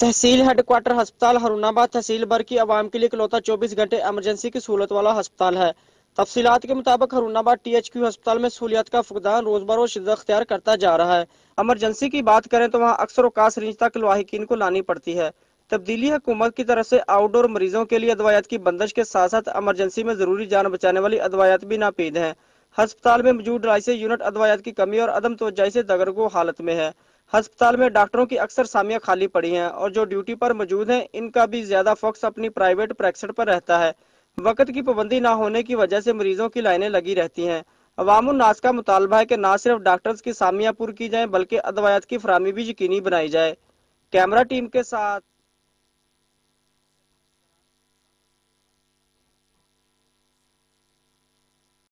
तहसील headquarter अस्पताल हरुणाबाद तहसील भर की आवाम के लिए इकलौता 24 घंटे इमरजेंसी की सहूलत वाला अस्पताल है। तफसीलात के मुताबिक हरुणाबाद टीएचक्यू अस्पताल में सहूलियत का फुकदान रोज बरोज शिद्दत अख्तियार करता जा रहा है। इमरजेंसी की बात करें तो वहाँ अक्सर अवकाश रेंज तक लवाहिकीन को लानी पड़ती है। तब्दीली हुकूमत की तरफ़ से आउटडोर मरीजों के लिए अदवायात की बंदिश के साथ साथ इमरजेंसी में ज़रूरी जान बचाने वाली अदवायात भी नापीद हैं। अस्पताल में मौजूद राइसे यूनिट अदवायात की कमी और अदम तोजाही से दगरगो हालत में है। अस्पताल में डॉक्टरों की अक्सर सामियाँ खाली पड़ी हैं और जो ड्यूटी पर मौजूद हैं, इनका भी ज़्यादा फोकस अपनी प्राइवेट प्रैक्टिस पर रहता है। वक्त की पाबंदी ना होने की वजह से मरीजों की लाइनें लगी रहती हैं। अवामनास का मुतालबा है कि ना सिर्फ़ डॉक्टर्स की सामिया पूरी की जाए, बल्कि अदवायात की फरामी भी यकीनी बनाई जाए। कैमरा टीम के साथ